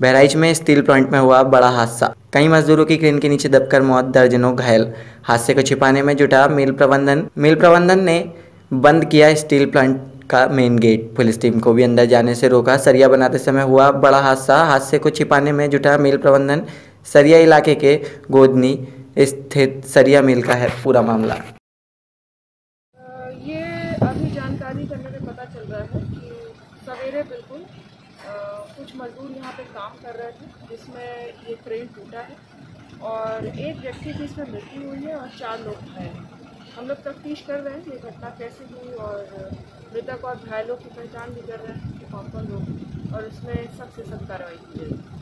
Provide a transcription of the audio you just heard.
बहराइच में steel plant में हुआ बड़ा हादसा। कई मजदूरों की क्रेन के नीचे दबकर मौत, दर्जनों घायल। हादसे को छिपाने में जुटा मिल प्रबंधन। मिल प्रबंधन ने बंद किया स्टील प्लांट का मेन गेट। पुलिस टीम को भी अंदर जाने से रोका। सरिया बनाते समय हुआ बड़ा हादसा। हादसे को छिपाने में जुटा मिल प्रबंधन। सरिया इलाके के गोदनी स्थित सरिया मिल का है पूरा मामला। ये अभी जानकारी पता चल रहा है कि सवेरे बिल्कुल कुछ मजदूर यहाँ पे काम कर रहे थे, जिसमें ये क्रेन टूटा है और एक व्यक्ति की इसमें मृत्यु हुई है और चार लोग घायल हैं। हम लोग तफ्तीश कर रहे हैं ये घटना कैसे हुई और मृतक और घायलों की पहचान भी कर रहे हैं कि कौन कौन लोग और उसमें सबसे सख्त कार्रवाई की जाएगी।